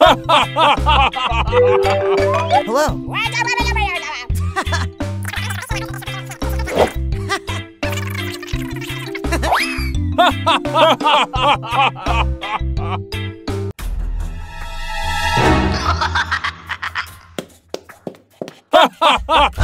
Hello. Yeah.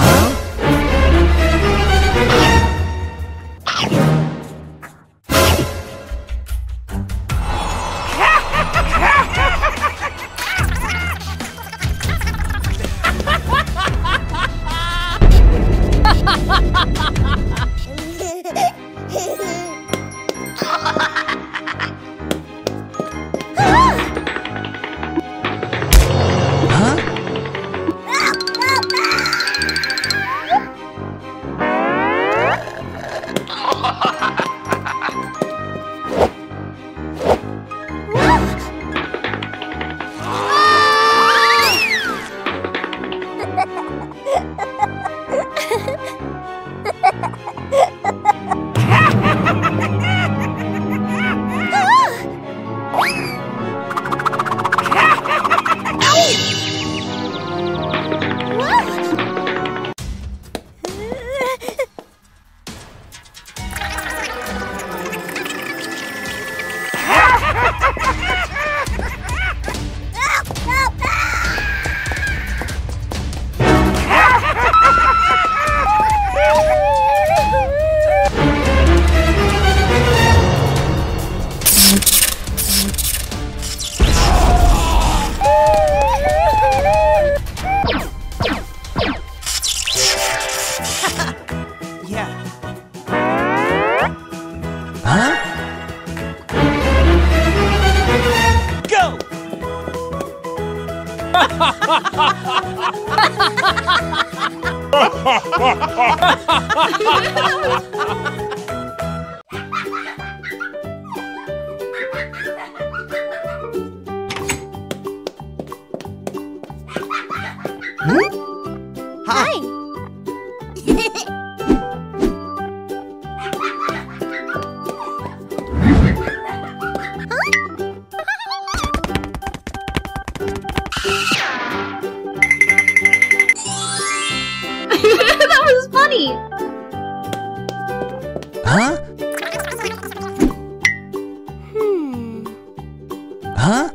응? that was funny. Huh? Hmm. Huh?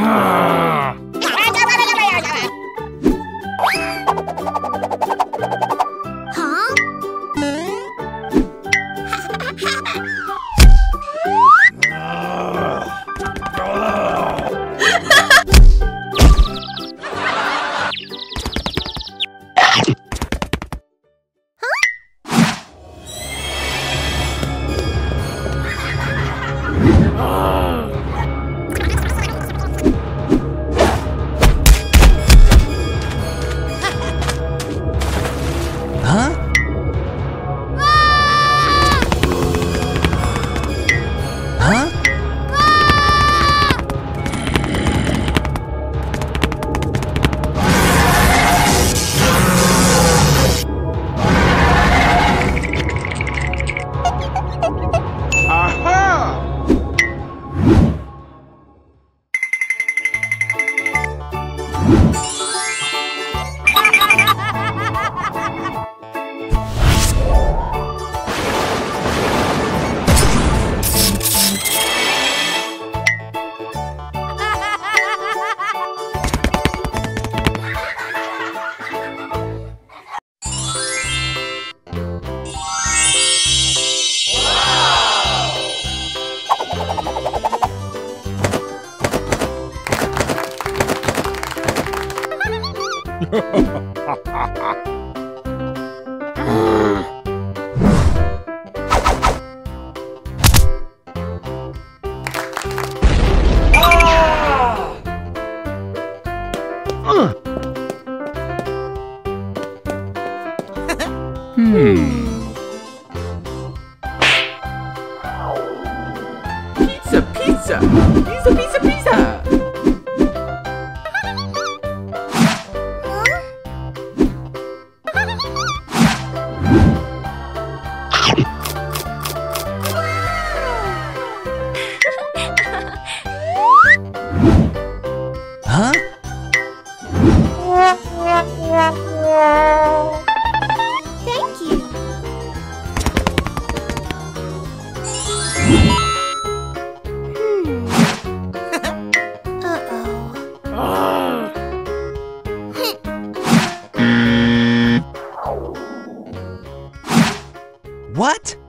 Ah! Hmm. What?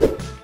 Bye.